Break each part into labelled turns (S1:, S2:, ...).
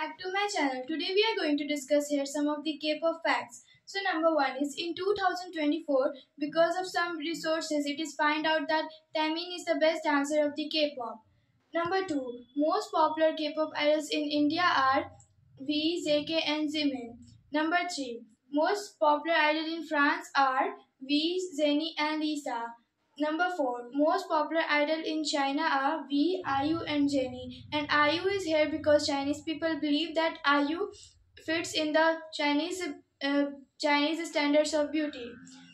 S1: back to my channel. Today we are going to discuss here some of the K-pop facts. So number one is in 2024, because of some resources, it is find out that Taemin is the best dancer of the K-pop. Number two, most popular K-pop idols in India are V, JK and Jimin. Number three, most popular idols in France are V, and Lisa. Number 4. Most popular idol in China are V, IU and Jennie. And IU is here because Chinese people believe that IU fits in the Chinese uh, Chinese standards of beauty.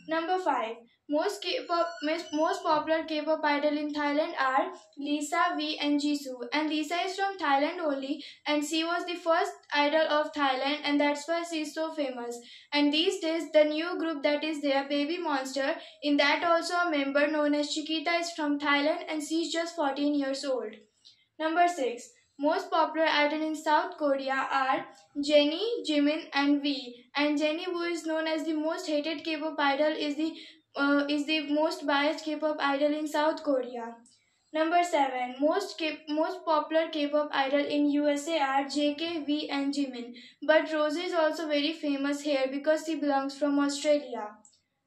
S1: Number 5. Most K-pop, most popular K-pop idol in Thailand are Lisa, V and Jisoo. And Lisa is from Thailand only and she was the first idol of Thailand and that's why she is so famous. And these days the new group that is there, Baby Monster, in that also a member known as Chiquita is from Thailand and she is just 14 years old. Number 6. Most popular idol in South Korea are Jennie, Jimin and V. And Jennie who is known as the most hated K-pop idol is the uh, is the most biased K-pop idol in South Korea. Number 7. Most, K most popular K-pop idol in USA are JK, V and Jimin. But Rosé is also very famous here because she belongs from Australia.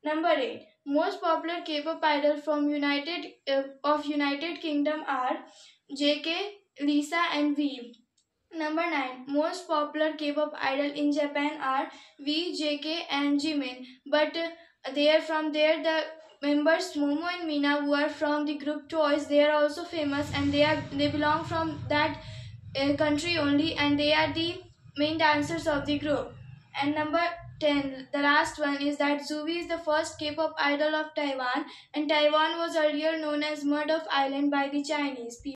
S1: Number 8. Most popular K-pop idol from United uh, of United Kingdom are JK, Lisa and V. Number 9. Most popular K-pop idol in Japan are V, JK and Jimin. But there from there the members Momo and Mina who are from the group TWICE they are also famous and they are they belong from that uh, country only and they are the main dancers of the group and number 10 the last one is that Tzuyu is the first K-pop idol of Taiwan and Taiwan was earlier known as Mud of Island by the Chinese people